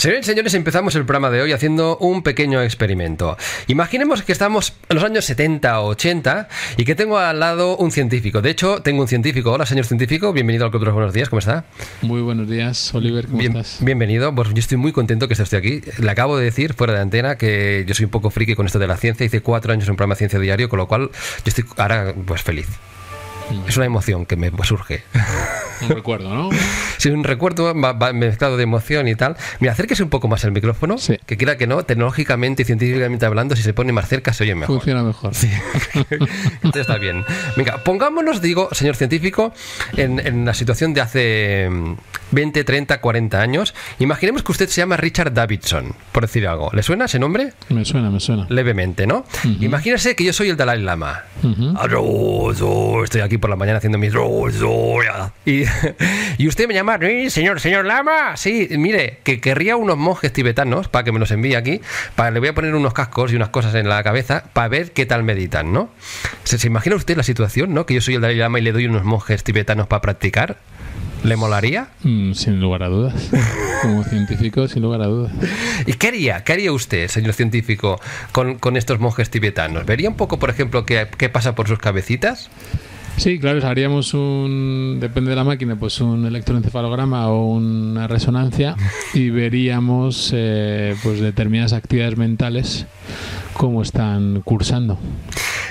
Señores y señores, empezamos el programa de hoy haciendo un pequeño experimento. Imaginemos que estamos en los años 70 o 80 y que tengo al lado un científico. De hecho, tengo un científico. Hola, señor científico. Bienvenido al los Buenos Días. ¿Cómo está? Muy buenos días, Oliver. ¿Cómo Bien- estás? Bienvenido. Pues yo estoy muy contento que esté aquí. Le acabo de decir, fuera de antena, que yo soy un poco friki con esto de la ciencia. Hice cuatro años en un programa de ciencia diario, con lo cual yo estoy ahora pues feliz. Es una emoción que me surge. Un recuerdo, ¿no? Sí, un recuerdo va- va mezclado de emoción y tal. Mira, acérquese un poco más el micrófono. Sí. Que quiera que no, tecnológicamente y científicamente hablando, si se pone más cerca se oye mejor. Funciona mejor. Sí, entonces está bien. Venga, pongámonos, digo, señor científico, en, en la situación de hace mm, 20, 30, 40 años. Imaginemos que usted se llama Richard Davidson, por decir algo. ¿Le suena ese nombre? Me suena, me suena. Levemente, ¿no? Imagínese que yo soy el Dalai Lama. Ujú. Aló, yo Estoy aquí por la mañana haciendo mis... Y, y usted me llama, "Sí, señor, señor Lama. Sí, mire, que querría unos monjes tibetanos para que me los envíe aquí. Para, le voy a poner unos cascos y unas cosas en la cabeza para ver qué tal meditan, ¿no? ¿Se, se imagina usted la situación, no? Que yo soy el Dalai Lama y le doy unos monjes tibetanos para practicar. ¿Le molaría? Mm, sin lugar a dudas. Como científico, sin lugar a dudas. ¿Y qué haría? ¿Qué haría usted, señor científico, con, con estos monjes tibetanos? ¿Vería un poco, por ejemplo, qué, qué pasa por sus cabecitas? Sí, claro, haríamos un, depende de la máquina, pues un electroencefalograma o una resonancia y veríamos pues pues determinadas actividades mentales cómo están cursando.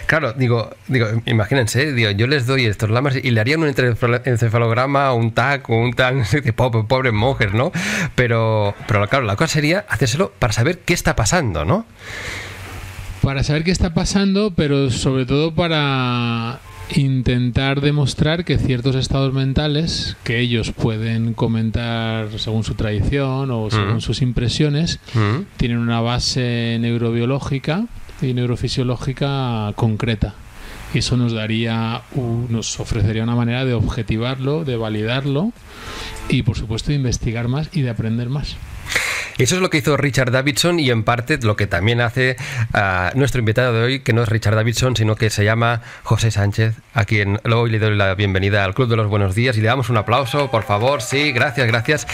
Claro, digo, digo, imagínense, digo, yo les doy estos lamas y le harían un encefalo- encefalograma, un TAC o un sé, de pobre, pobres monjes, ¿no? Pero, pero claro, la cosa sería hacérselo para saber qué está pasando, ¿no? Para saber qué está pasando, pero sobre todo para intentar demostrar que ciertos estados mentales que ellos pueden comentar según su tradición o según Mm. sus impresiones Mm. tienen una base neurobiológica y neurofisiológica concreta. Y eso nos daría, nos ofrecería una manera de objetivarlo, de validarlo y por supuesto de investigar más y de aprender más. Eso es lo que hizo Richard Davidson y en parte lo que también hace ah, nuestro invitado de hoy, que no es Richard Davidson, sino que se llama José Sánchez, a quien hoy le doy la bienvenida al Club de los Buenos Días y le damos un aplauso, por favor. Sí, gracias, gracias.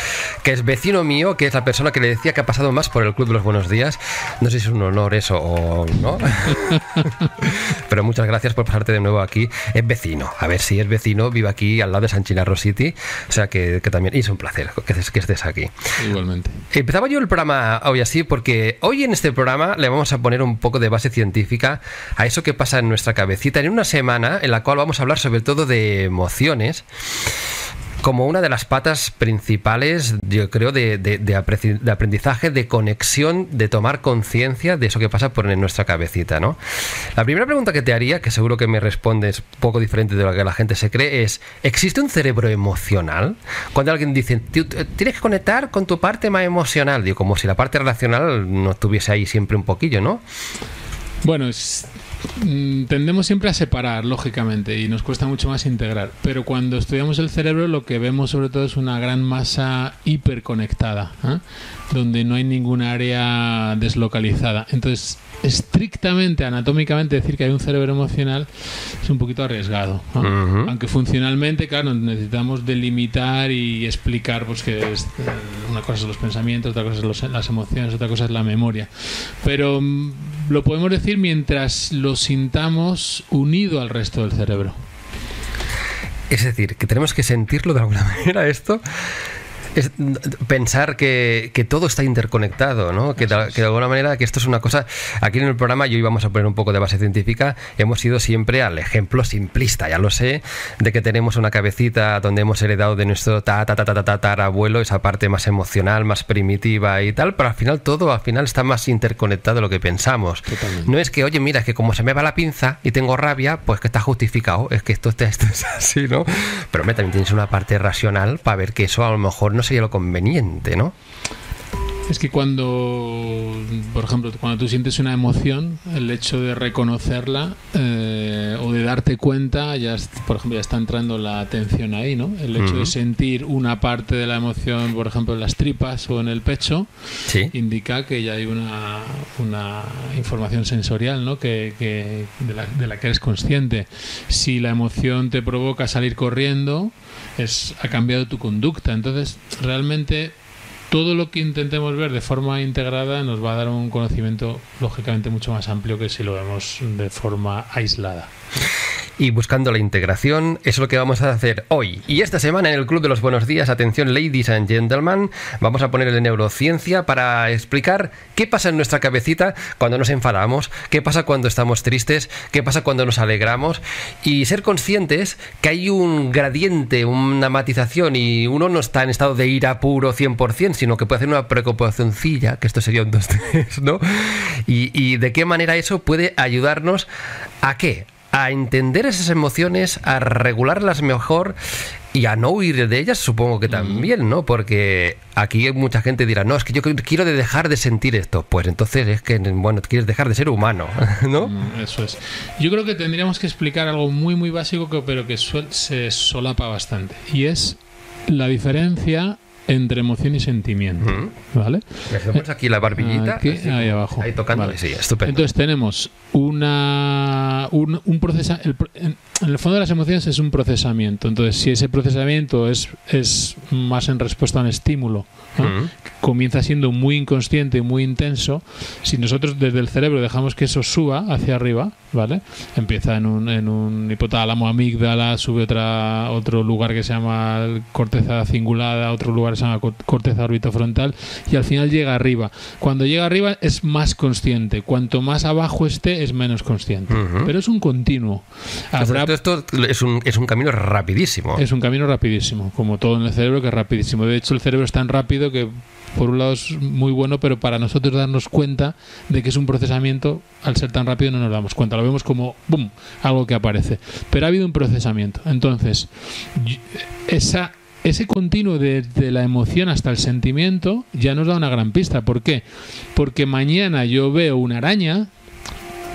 Que es vecino mío, que es la persona que le decía que ha pasado más por el Club de los Buenos Días. No sé si es un honor eso o no. Pero muchas gracias por pasarte de nuevo aquí. Es vecino. A ver si es vecino, vive aquí al lado de San Chinarro City. O sea que, que también y es un placer que, que estés aquí. Igualmente. Empezaba yo el programa hoy así porque hoy en este programa le vamos a poner un poco de base científica a eso que pasa en nuestra cabecita en una semana en la cual vamos a hablar sobre todo de emociones como una de las patas principales, yo creo, de, aprendizaje, de conexión, de tomar conciencia de eso que pasa por en nuestra cabecita, ¿no? La primera pregunta que te haría, que seguro que me respondes poco diferente de lo que la gente se cree, es, ¿existe un cerebro emocional? Cuando alguien dice, "Tú, eh, tienes que conectar con tu parte más emocional, digo, como si la parte relacional no estuviese ahí siempre un poquillo, ¿no? Bueno, tendemos siempre a separar, lógicamente, y nos cuesta mucho más integrar. Pero cuando estudiamos el cerebro, lo que vemos sobre todo es una gran masa hiperconectada, ¿eh? donde no hay ninguna área deslocalizada. Entonces, estrictamente, anatómicamente, decir que hay un cerebro emocional es un poquito arriesgado. Aunque funcionalmente, claro, necesitamos delimitar y explicar pues, que es, eh, una cosa son los pensamientos, otra cosa son los- las emociones, otra cosa es la memoria. Pero mm, lo podemos decir mientras lo sintamos unido al resto del cerebro. Es decir, que tenemos que sentirlo de alguna manera esto. Es pensar que, que todo está interconectado, ¿no? Que de, que de alguna manera que esto es una cosa. Aquí en el programa, y hoy vamos a poner un poco de base científica, hemos ido siempre al ejemplo simplista, ya lo sé, de que tenemos una cabecita donde hemos heredado de nuestro ta ta ta ta ta, ta, tarabuelo esa parte más emocional, más primitiva y tal, pero al final todo al final está más interconectado de lo que pensamos. Totalmente. No es que, oye, mira, es que como se me va la pinza y tengo rabia, pues que está justificado. Es que esto, esto, es así, ¿no? Pero hombre, también tienes una parte racional para ver que eso a lo mejor no sería lo conveniente, ¿no? Es que cuando, por ejemplo, cuando tú sientes una emoción, el hecho de reconocerla eh, o de darte cuenta, ya, por ejemplo, ya está entrando la atención ahí, ¿no? El hecho de sentir una parte de la emoción, por ejemplo, en las tripas o en el pecho, Sí. indica que ya hay una, una información sensorial, ¿no? Que, que- de, la, de la que eres consciente. Si la emoción te provoca salir corriendo, es, ha cambiado tu conducta. Entonces, realmente todo lo que intentemos ver de forma integrada nos va a dar un conocimiento lógicamente mucho más amplio que si lo vemos de forma aislada y buscando la integración. Eso es lo que vamos a hacer hoy. Y esta semana en el Club de los Buenos Días, atención ladies and gentlemen, vamos a poner en neurociencia para explicar qué pasa en nuestra cabecita cuando nos enfadamos, qué pasa cuando estamos tristes, qué pasa cuando nos alegramos y ser conscientes que hay un gradiente, una matización y uno no está en estado de ira puro 100%, sino que puede hacer una preocupacióncilla, que esto sería un 2-3, ¿no? Y, y de qué manera eso puede ayudarnos a qué? A entender esas emociones, a regularlas mejor y a no huir de ellas, supongo que también, ¿no? Porque aquí mucha gente dirá, no, es que yo quiero dejar de sentir esto. Pues entonces es que, bueno, quieres dejar de ser humano, ¿no? Eso es. Yo creo que tendríamos que explicar algo muy, muy básico, pero que se solapa bastante. Y es la diferencia entre emoción y sentimiento. ¿Vale? Dejemos aquí la barbillita. ahí abajo. Ahí tocando. Sí, estupendo. Entonces tenemos una, un, un en, el fondo de las emociones es un procesamiento. Entonces, si ese procesamiento es, es más en respuesta a un estímulo, comienza siendo muy inconsciente y muy intenso, si nosotros desde el cerebro dejamos que eso suba hacia arriba, ¿vale? Empieza en un, en un hipotálamo, amígdala, sube otra, otro lugar que se llama corteza cingulada, otro lugar se llama corteza orbitofrontal y al final llega arriba. Cuando llega arriba es más consciente, cuanto más abajo esté es menos consciente, pero es un continuo. Esto es un, es un camino rapidísimo. Es un camino rapidísimo, como todo en el cerebro que es rapidísimo. De hecho, el cerebro es tan rápido que por un lado es muy bueno, pero para nosotros darnos cuenta de que es un procesamiento, al ser tan rápido no nos damos cuenta, lo vemos como ¡bum! algo que aparece. Pero ha habido un procesamiento. Entonces, esa ese continuo desde la emoción hasta el sentimiento ya nos da una gran pista. ¿Por qué? Porque mañana yo veo una araña,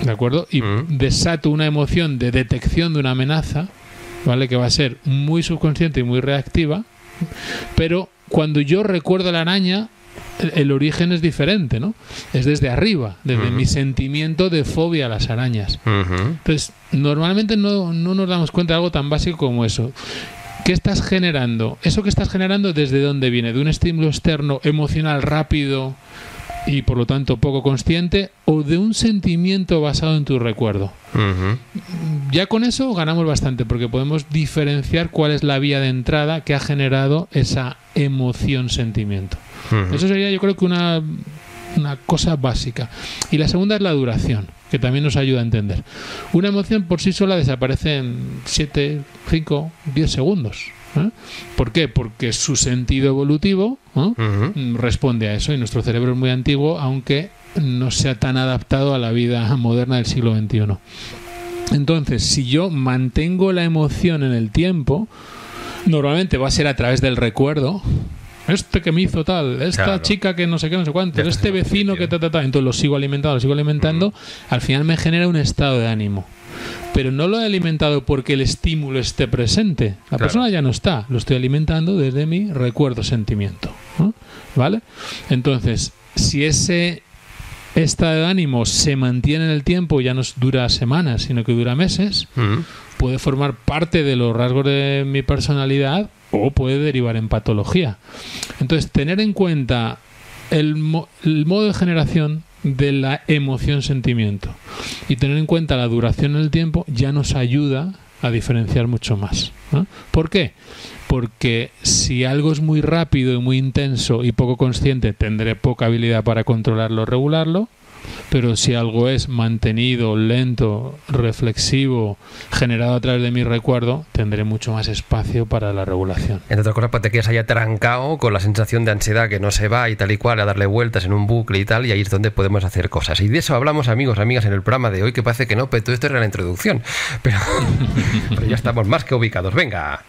¿de acuerdo? Y mm. desato una emoción de detección de una amenaza, ¿vale? Que va a ser muy subconsciente y muy reactiva, pero cuando yo recuerdo la araña, el, origen es diferente, ¿no? Es desde arriba, desde mi sentimiento de fobia a las arañas. Entonces, normalmente no, no, nos damos cuenta de algo tan básico como eso. ¿Qué estás generando? ¿Eso que estás generando desde dónde viene? ¿De un estímulo externo emocional rápido y por lo tanto poco consciente o de un sentimiento basado en tu recuerdo? Ya con eso ganamos bastante porque podemos diferenciar cuál es la vía de entrada que ha generado esa emoción-sentimiento. Eso sería yo creo que una, una cosa básica. Y la segunda es la duración que también nos ayuda a entender. Una emoción por sí sola desaparece en 7, 5, 10 segundos. ¿eh? ¿Por qué? Porque su sentido evolutivo responde a eso y nuestro cerebro es muy antiguo, aunque no sea tan adaptado a la vida moderna del siglo XXI. Entonces, si yo mantengo la emoción en el tiempo, normalmente va a ser a través del recuerdo, este que me hizo tal, esta chica que no sé qué, no sé cuánto, este vecino que ta, ta, ta. Entonces lo sigo alimentando, lo sigo alimentando, al final me genera un estado de ánimo. Pero no lo he alimentado porque el estímulo esté presente. La persona ya no está, lo estoy alimentando desde mi recuerdo, sentimiento. ¿Vale? Entonces, si ese estado de ánimo se mantiene en el tiempo, ya no dura semanas, sino que dura meses, puede formar parte de los rasgos de mi personalidad o puede derivar en patología. Entonces, tener en cuenta el, el modo de generación de la emoción-sentimiento y tener en cuenta la duración en el tiempo ya nos ayuda a diferenciar mucho más. ¿Por qué? Porque si algo es muy rápido y muy intenso y poco consciente, tendré poca habilidad para controlarlo o regularlo pero si algo es mantenido, lento, reflexivo, generado a través de mi recuerdo, tendré mucho más espacio para la regulación. Entre otras cosas, pues te quedas ahí trancado con la sensación de ansiedad que no se va y tal y cual, a darle vueltas en un bucle y tal, y ahí es donde podemos hacer cosas. Y de eso hablamos, amigos, amigas, en el programa de hoy, que parece que no, pero todo esto era la introducción. pero ya estamos más que ubicados. Venga.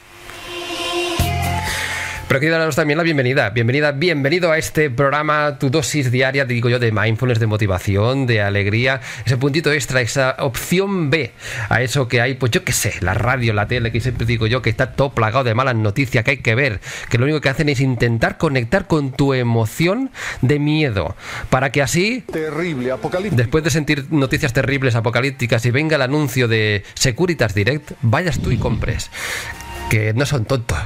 Pero quiero daros también la bienvenida. Bienvenida, bienvenido a este programa, tu dosis diaria, digo yo, de mindfulness, de motivación, de alegría, ese puntito extra, esa opción B a eso que hay, pues yo qué sé, la radio, la tele, que siempre digo yo que está todo plagado de malas noticias, que hay que ver, que lo único que hacen es intentar conectar con tu emoción de miedo, para que así, terrible, después de sentir noticias terribles, apocalípticas, y venga el anuncio de Securitas Direct, vayas tú y compres. Que no son tontos.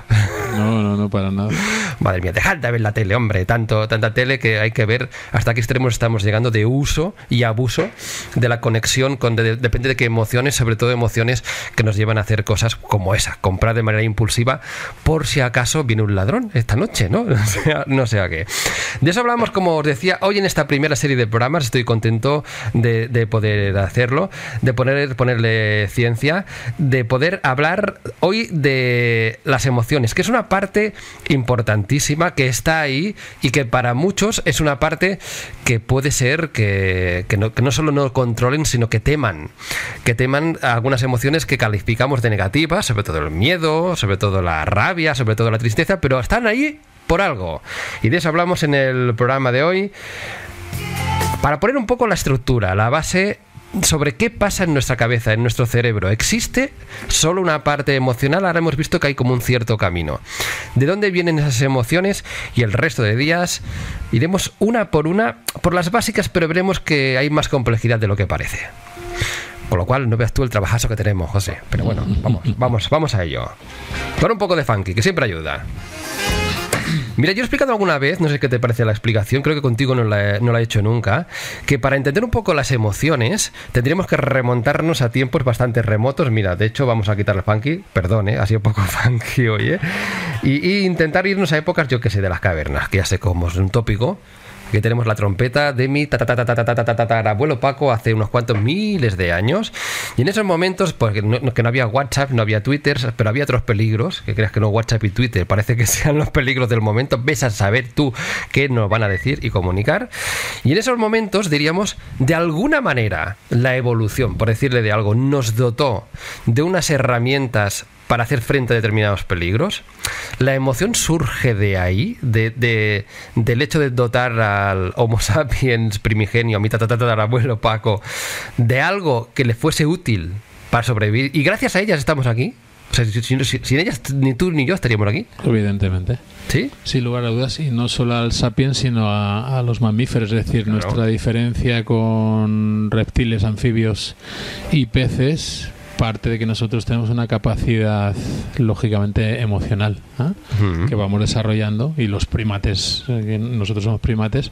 No, no, no, para nada. Madre mía, dejad de ver la tele, hombre. Tanto, tanta tele que hay que ver hasta qué extremos estamos llegando de uso y abuso de la conexión con depende de qué emociones, sobre todo emociones que nos llevan a hacer cosas como esa, comprar de manera impulsiva por si acaso viene un ladrón esta noche, ¿no? No sea, no sea qué. De eso hablamos, como os decía, hoy en esta primera serie de programas. Estoy contento de, de poder hacerlo, de poner, ponerle ciencia, de poder hablar hoy de las emociones, que es una parte importantísima que está ahí y que para muchos es una parte que puede ser que, no, que no solo no controlen, sino que teman, que teman algunas emociones que calificamos de negativas, sobre todo el miedo, sobre todo la rabia, sobre todo la tristeza, pero están ahí por algo. Y de eso hablamos en el programa de hoy. Para poner un poco la estructura, la base sobre qué pasa en nuestra cabeza, en nuestro cerebro. ¿Existe solo una parte emocional? Ahora hemos visto que hay como un cierto camino. ¿De dónde vienen esas emociones? Y el resto de días iremos una por una por las básicas, pero veremos que hay más complejidad de lo que parece. Con lo cual, no veas tú el trabajazo que tenemos, José. Pero bueno, vamos, vamos, vamos a ello. Con un poco de funky, que siempre ayuda. Mira, yo he explicado alguna vez, no sé qué te parece la explicación, creo que contigo no la, he hecho nunca, que para entender un poco las emociones tendríamos que remontarnos a tiempos bastante remotos. Mira, de hecho vamos a quitar el funky, perdón, ¿eh? ha sido un poco funky hoy, ¿eh? y, intentar irnos a épocas, yo que sé, de las cavernas, que ya sé cómo es un tópico, que tenemos la trompeta de mi abuelo Paco hace unos cuantos miles de años. Y en esos momentos, pues no, que no, había WhatsApp, no había Twitter, pero había otros peligros, que creas que no WhatsApp y Twitter, parece que sean los peligros del momento. Ves a saber tú qué nos van a decir y comunicar. Y en esos momentos, diríamos, de alguna manera, la evolución, por decirle de algo, nos dotó de unas herramientas para hacer frente a determinados peligros. La emoción surge de ahí, de, del hecho de dotar al Homo sapiens primigenio, a mi abuelo Paco, de algo que le fuese útil para sobrevivir. Y gracias a ellas estamos aquí. O sea, sin ellas ni tú ni yo estaríamos aquí. Evidentemente. ¿Sí? Sin lugar a dudas, y no solo al sapiens, sino a, los mamíferos. Es decir, nuestra diferencia con reptiles, anfibios y peces parte de que nosotros tenemos una capacidad lógicamente emocional ¿ah? que vamos desarrollando y los primates, eh, nosotros somos primates,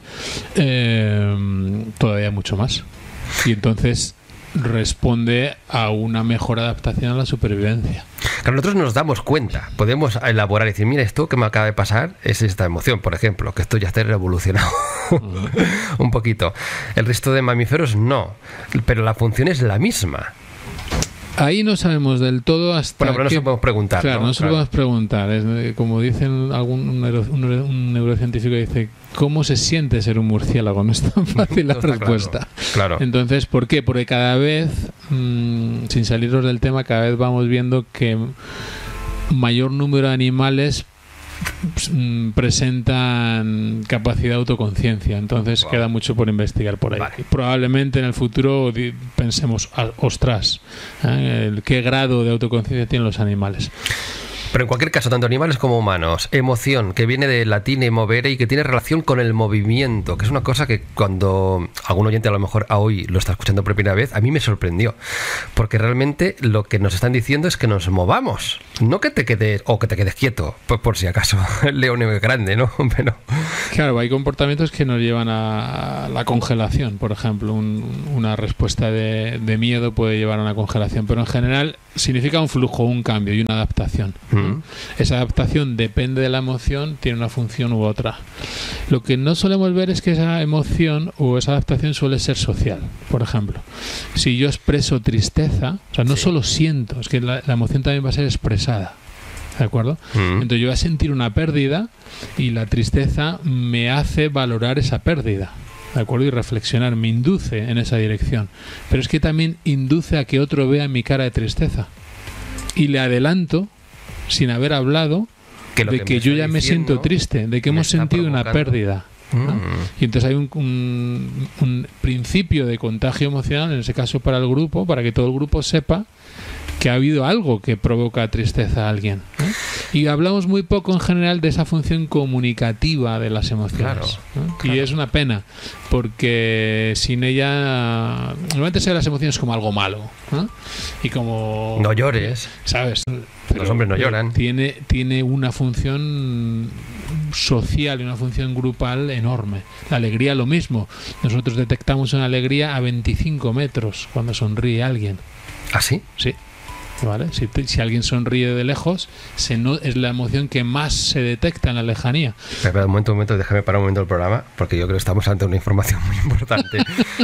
eh, todavía mucho más. Y entonces responde a una mejor adaptación a la supervivencia. Claro, nosotros nos damos cuenta, podemos elaborar y decir, mira, esto que me acaba de pasar es esta emoción, por ejemplo, que esto ya está revolucionado un poquito. El resto de mamíferos no, pero la función es la misma. Ahí no sabemos del todo hasta. Bueno, pero no se podemos preguntar. Claro, no, se lo podemos preguntar. Es, como dicen algún un, neurocientífico dice, ¿cómo se siente ser un murciélago? No es tan fácil la respuesta. Claro, Entonces, ¿por qué? Porque cada vez, mm, sin salirnos del tema, cada vez vamos viendo que mayor número de animales presentan capacidad de autoconciencia. Entonces queda mucho por investigar por ahí. Probablemente en el futuro pensemos, ostras, ¿eh? ¿qué grado de autoconciencia tienen los animales? Pero en cualquier caso, tanto animales como humanos, emoción, que viene del latín emovere y que tiene relación con el movimiento, que es una cosa que cuando algún oyente a lo mejor a hoy lo está escuchando por primera vez, a mí me sorprendió. Porque realmente lo que nos están diciendo es que nos movamos, no que te quedes o que te quedes quieto, pues por si acaso. El león es grande, ¿no? Pero... Claro, hay comportamientos que nos llevan a la congelación, por ejemplo. una respuesta de, miedo puede llevar a una congelación, pero en general significa un flujo, un cambio y una adaptación. Esa adaptación depende de la emoción, tiene una función u otra. Lo que no solemos ver es que esa emoción o esa adaptación suele ser social. Por ejemplo, si yo expreso tristeza, o sea, no solo siento, es que la, emoción también va a ser expresada. ¿De acuerdo? Entonces yo voy a sentir una pérdida y la tristeza me hace valorar esa pérdida. ¿de acuerdo? Y reflexionar, me induce en esa dirección. Pero es que también induce a que otro vea mi cara de tristeza. Y le adelanto sin haber hablado de que, yo ya me siento triste, de que hemos sentido una pérdida. Mm. Y entonces hay un, un, principio de contagio emocional, en ese caso para el grupo, para que todo el grupo sepa que ha habido algo que provoca tristeza a alguien. Y hablamos muy poco en general de esa función comunicativa de las emociones. Claro, ¿no? claro. Y es una pena, porque sin ella. Normalmente se ven las emociones como algo malo. ¿no? Y como. No llores. ¿Sabes? Los hombres no lloran. Tiene, tiene una función social y una función grupal enorme. La alegría lo mismo. Nosotros detectamos una alegría a 25 metros cuando sonríe alguien. ¿Así? Sí. ¿Vale? Si, te- si alguien sonríe de lejos, se no, es la emoción que más se detecta en la lejanía. Espera, un momento, un momento, déjame parar un momento el programa, porque yo creo que estamos ante una información muy importante.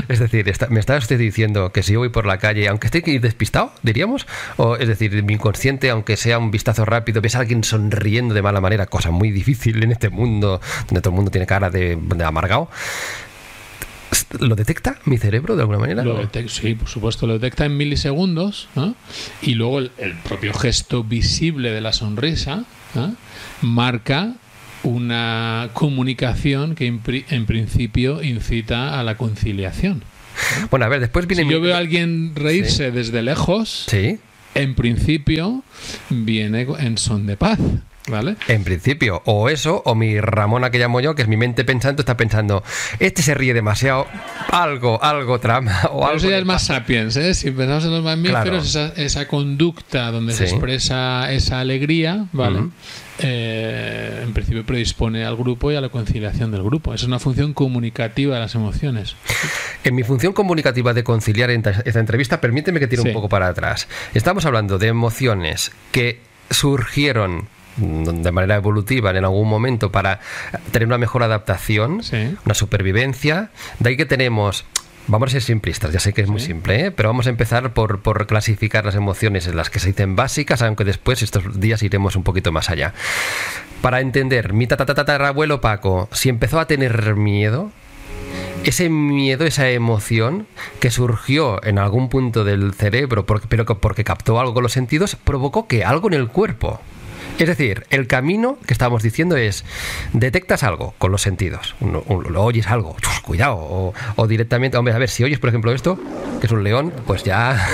es decir, está- me está usted diciendo que si yo voy por la calle, aunque esté despistado, diríamos, o es decir, mi inconsciente, aunque sea un vistazo rápido, ves a alguien sonriendo de mala manera, cosa muy difícil en este mundo, donde todo el mundo tiene cara de, de amargado, ¿lo detecta mi cerebro de alguna manera? Lo sí, por supuesto, lo detecta en milisegundos ¿no? y luego el, el propio gesto visible de la sonrisa ¿no? marca una comunicación que en, pri- en principio incita a la conciliación. Bueno, a ver, después viene Si mi- yo veo a alguien reírse desde lejos, Sí, en principio viene en son de paz, ¿vale? en principio, o eso, o mi Ramona que llamo yo, que es mi mente pensando, está pensando, este se ríe demasiado, algo, algo trama, o Pero algo. eso ya es más sapiens, ¿eh? Si pensamos en los mamíferos, Claro. esa, esa conducta donde se expresa esa alegría, ¿vale? Eh, en principio predispone al grupo y a la conciliación del grupo. Es una función comunicativa de las emociones. En mi función comunicativa de conciliar esta entrevista, permíteme que tire Sí. un poco para atrás. Estamos hablando de emociones que surgieron de manera evolutiva en algún momento para tener una mejor adaptación, Sí. una supervivencia. De ahí que tenemos... Vamos a ser simplistas, ya sé que es muy Sí. simple, ¿eh? pero vamos a empezar por, por clasificar las emociones en las que se dicen básicas, aunque después estos días iremos un poquito más allá. Para entender, mi tatarabuelo Paco, si empezó a tener miedo, ese miedo, esa emoción que surgió en algún punto del cerebro, porque, pero que- porque captó algo con los sentidos, provocó que algo en el cuerpo. Es decir, el camino que estábamos diciendo es, detectas algo con los sentidos, un- un- lo oyes algo, cuidado, o, o directamente, hombre, a ver, si oyes, por ejemplo, esto, que es un león, pues ya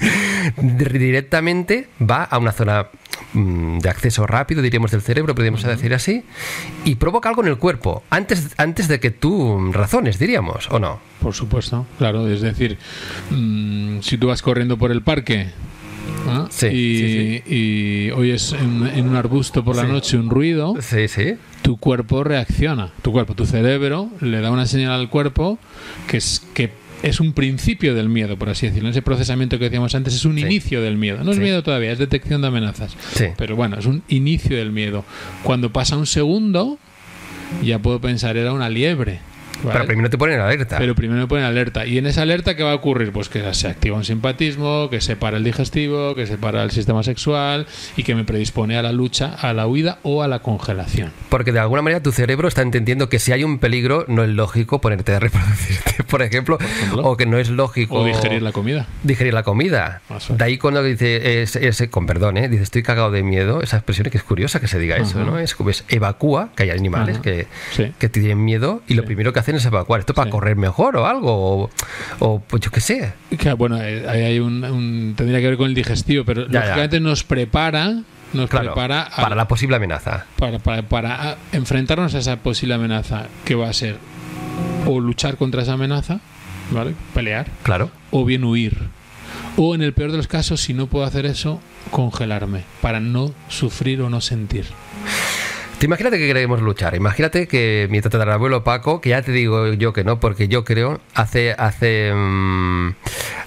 directamente va a una zona mm, de acceso rápido, diríamos, del cerebro, podríamos decir así, y provoca algo en el cuerpo, antes, antes de que tú razones, diríamos, ¿o no? Por supuesto, claro. Es decir, mm, si tú vas corriendo por el parque ¿ah? Sí, y, sí, y oyes en, en un arbusto por la Sí. noche un ruido, Sí, sí. tu cuerpo reacciona. Tu cuerpo, tu cerebro le da una señal al cuerpo que es que es un principio del miedo, por así decirlo. Ese procesamiento que decíamos antes es un Sí. inicio del miedo. No es Sí. miedo todavía, es detección de amenazas. Sí. Pero bueno, es un inicio del miedo. Cuando pasa un segundo, ya puedo pensar, era una liebre. ¿Vale? Pero primero te ponen alerta. Pero primero me ponen alerta. ¿Y en esa alerta qué va a ocurrir? Pues que se activa un simpatismo, que se para el digestivo, que se para el sistema sexual y que me predispone a la lucha, a la huida o a la congelación. Porque de alguna manera tu cerebro está entendiendo que si hay un peligro, no es lógico ponerte a reproducirte, por ejemplo, ejemplo. o que no es lógico O digerir la comida. digerir la comida. De ahí cuando dice, es, es- con perdón, ¿eh? dice estoy cagado de miedo, esa expresión que es curiosa que se diga eso. ¿no? Es como es evacúa, que hay animales que, Sí. que tienen miedo y lo primero que hacen es evacuar. Esto para Sí. correr mejor o algo, o, o, pues yo qué sé. Bueno, eh, ahí hay un, un- tendría que ver con el digestivo, pero Ya, ya. lógicamente nos prepara, nos Claro, prepara a- para la posible amenaza. para, para- para, enfrentarnos a esa posible amenaza que va a ser o luchar contra esa amenaza, ¿vale? Pelear, Claro. o bien huir. O en el peor de los casos, si no puedo hacer eso, congelarme para no sufrir o no sentir. Te imagínate que queremos luchar. Imagínate que mi tatarabuelo Paco, que ya te digo yo que no, porque yo creo, hace, hace mm,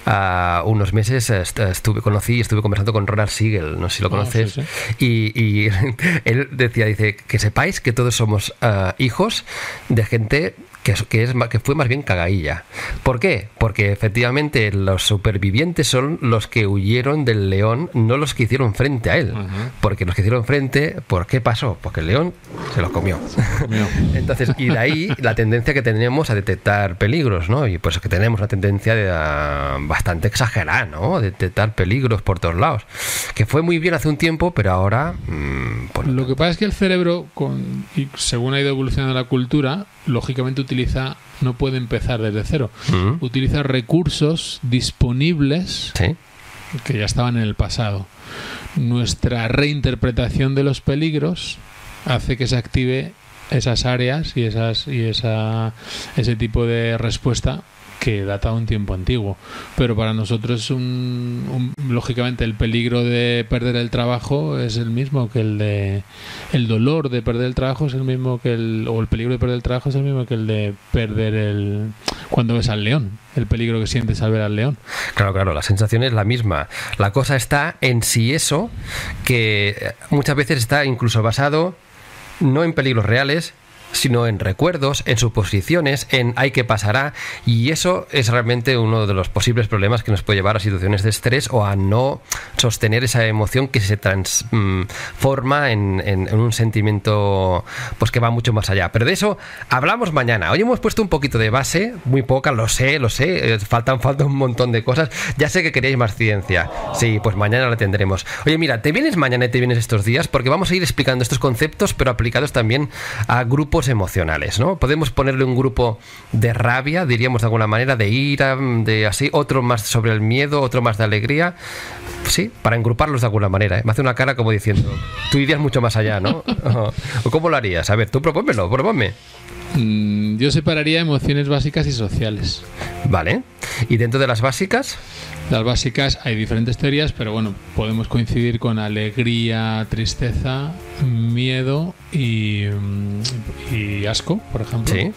ah, unos meses est- estuve, conocí y estuve conversando con Ronald Siegel, no sé si lo Ah, conoces. sí, Y, y él decía, dice, que sepáis que todos somos ah, hijos de gente que, es- que, es, ma- que fue más bien cagailla. ¿Por qué? Porque efectivamente los supervivientes son los que huyeron del león, no los que hicieron frente a él. Porque los que hicieron frente, ¿por qué pasó? Porque el león se los comió. Entonces, y de ahí la tendencia que tenemos a detectar peligros, ¿no? Y pues que tenemos una tendencia de, ah, bastante exagerada, ¿no? De detectar peligros por todos lados. Que fue muy bien hace un tiempo, pero ahora, mm, pues, Lo que pasa es que el cerebro, con, y según ha ido evolucionando la cultura, lógicamente utiliza, no puede empezar desde cero. Utiliza recursos disponibles Sí, que ya estaban en el pasado. nuestra reinterpretación de los peligros hace que se active esas áreas y esas y esa ese tipo de respuesta que data de un tiempo antiguo. Pero para nosotros, es un, lógicamente, el peligro de perder el trabajo es el mismo que el de. El dolor de perder el trabajo es el mismo que el. O el peligro de perder el trabajo es el mismo que el de perder el. Cuando ves al león, el peligro que sientes al ver al león. Claro, claro, la sensación es la misma. La cosa está en si eso, que muchas veces está incluso basado no en peligros reales, sino en recuerdos, en suposiciones, en hay que pasará, y eso es realmente uno de los posibles problemas que nos puede llevar a situaciones de estrés o a no sostener esa emoción que se transforma en, un sentimiento pues que va mucho más allá. Pero de eso hablamos mañana. Hoy hemos puesto un poquito de base, muy poca, lo sé, lo sé, eh, faltan, faltan un montón de cosas. Ya sé que queríais más ciencia. Sí, pues mañana la tendremos. Oye, mira, te vienes mañana y te vienes estos días porque vamos a ir explicando estos conceptos, pero aplicados también a grupos emocionales, ¿no? Podemos ponerle un grupo de rabia, diríamos de alguna manera, de ira, de así, otro más sobre el miedo, otro más de alegría. Sí, para engruparlos de alguna manera. ¿eh? Me hace una cara como diciendo, tú irías mucho más allá, ¿no? ¿O cómo lo harías? A ver, tú propónmelo, propónme. Mm, yo separaría emociones básicas y sociales. Vale. ¿Y dentro de las básicas? Las básicas hay diferentes teorías, pero bueno, podemos coincidir con alegría, tristeza, miedo y, mm, asco, por ejemplo. Sí.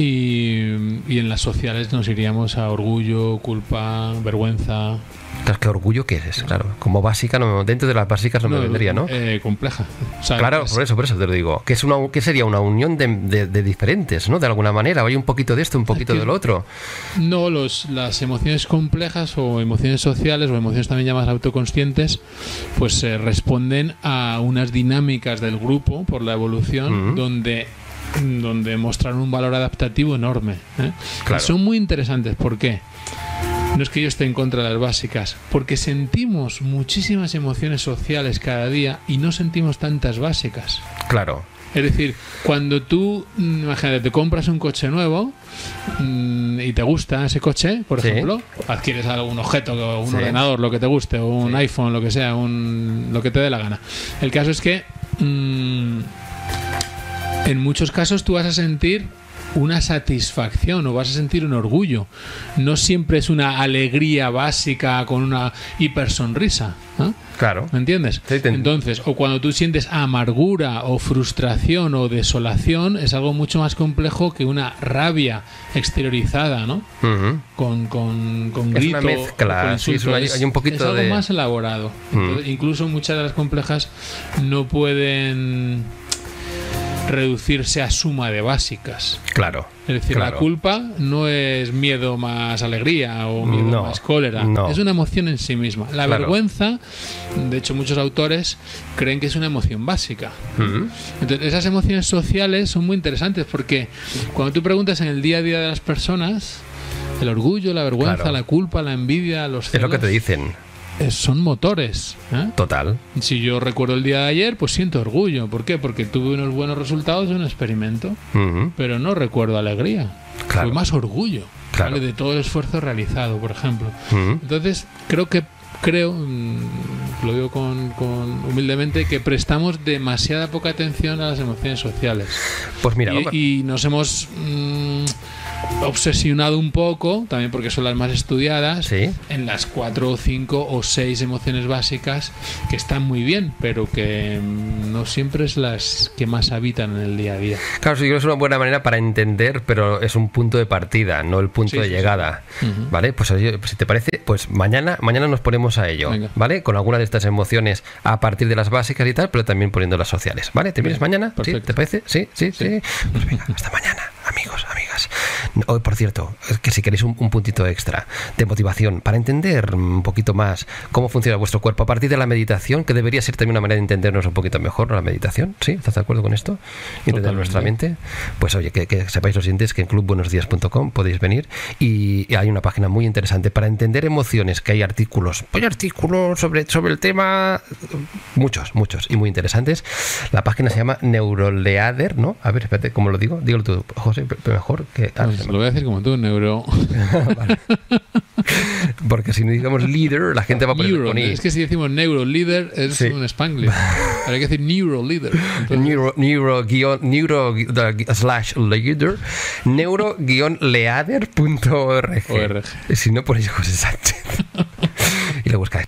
Y, y en las sociales nos iríamos a orgullo, culpa, vergüenza, Claro, ¿qué orgullo que es? Claro, como básica, no, dentro de las básicas no, me vendría, ¿no? Eh, compleja. claro, por eso, por eso te lo digo. Que es una, que sería una unión de, diferentes, ¿no? De alguna manera. Hay un poquito de esto, un poquito del otro. No, los, las emociones complejas o emociones sociales o emociones también llamadas autoconscientes, pues eh, responden a unas dinámicas del grupo por la evolución donde donde mostraron un valor adaptativo enorme. ¿eh? Son muy interesantes. ¿Por qué? No es que yo esté en contra de las básicas, porque sentimos muchísimas emociones sociales cada día y no sentimos tantas básicas. Claro. Es decir, cuando tú, mm, imagínate, te compras un coche nuevo mm, y te gusta ese coche, por ejemplo, adquieres algún objeto, un ordenador, lo que te guste, o un iPhone, lo que sea, un, lo que te dé la gana. El caso es que mm, en muchos casos tú vas a sentir una satisfacción o vas a sentir un orgullo. No siempre es una alegría básica con una hipersonrisa. Claro. ¿Me entiendes? Entonces, o cuando tú sientes amargura o frustración o desolación, es algo mucho más complejo que una rabia exteriorizada, ¿no? Con, con, con es una mezcla, hay, un poquito es algo más elaborado. incluso muchas de las complejas no pueden reducirse a suma de básicas. Claro. Es decir, la culpa no es miedo más alegría o miedo más cólera. Es una emoción en sí misma. La vergüenza, de hecho, muchos autores creen que es una emoción básica. Entonces, esas emociones sociales son muy interesantes porque cuando tú preguntas en el día a día de las personas, el orgullo, la vergüenza, la culpa, la envidia, los celos, Es lo que te dicen son motores. ¿eh? Total. Si yo recuerdo el día de ayer, pues siento orgullo. ¿Por qué? Porque tuve unos buenos resultados de un experimento, pero no recuerdo alegría. Fue más orgullo de todo el esfuerzo realizado, por ejemplo. Entonces, creo que creo, mm, lo digo con, humildemente, que prestamos demasiada poca atención a las emociones sociales. Pues mira, y, nos hemos mm, obsesionado un poco, también porque son las más estudiadas, en las cuatro o cinco o seis emociones básicas que están muy bien, pero que mm, no siempre es las que más habitan en el día a día. Claro, sí, es una buena manera para entender, pero es un punto de partida, no el punto de llegada. ¿Vale? Pues si te parece, pues mañana, mañana nos ponemos a ello, ¿vale? Con alguna de estas emociones a partir de las básicas y tal, pero también poniendo las sociales, ¿vale? ¿Te vienes mañana? ¿Sí? ¿Te parece? Sí, sí, sí. Pues venga, hasta mañana, amigos, amigas. Hoy, por cierto, que si queréis un, puntito extra de motivación para entender un poquito más cómo funciona vuestro cuerpo a partir de la meditación, que debería ser también una manera de entendernos un poquito mejor, la meditación, ¿sí? ¿Estás de acuerdo con esto? Entender nuestra mente. Pues oye, que, sepáis los siguientes que en clubbuenosdías.com podéis venir y, hay una página muy interesante para entender emociones, que hay artículos, hay artículos sobre, sobre el tema, muchos, muchos y muy interesantes. La página se llama Neuroleader, ¿no? A ver, espérate, ¿cómo lo digo? Dígalo tú, José, mejor que... Ah, lo voy a decir como tú, neuro. Porque si no digamos leader, la gente va a poner Neuro. con I. Es que si decimos neuro leader es Sí. un spanglish. Pero hay que decir neuro leader. Entonces, Neuro, neuro, guion, neuro slash leader, neuro guion leader.org. ORG. Si no ponéis José Sánchez. y lo buscáis.